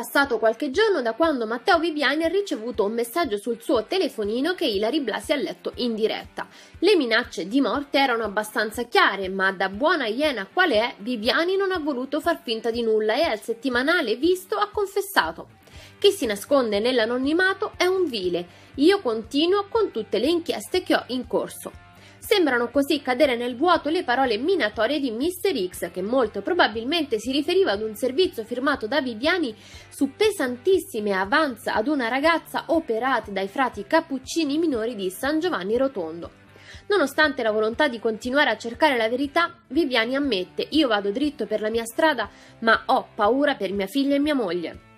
passato qualche giorno da quando Matteo Viviani ha ricevuto un messaggio sul suo telefonino che Ilari Blasi ha letto in diretta. Le minacce di morte erano abbastanza chiare, ma da buona iena quale è, Viviani non ha voluto far finta di nulla e al settimanale visto ha confessato. Chi si nasconde nell'anonimato è un vile. Io continuo con tutte le inchieste che ho in corso. Sembrano così cadere nel vuoto le parole minatorie di Mr. X, che molto probabilmente si riferiva ad un servizio firmato da Viviani su pesantissime avanza ad una ragazza operate dai frati cappuccini minori di San Giovanni Rotondo. Nonostante la volontà di continuare a cercare la verità, Viviani ammette: Io vado dritto per la mia strada, ma ho paura per mia figlia e mia moglie.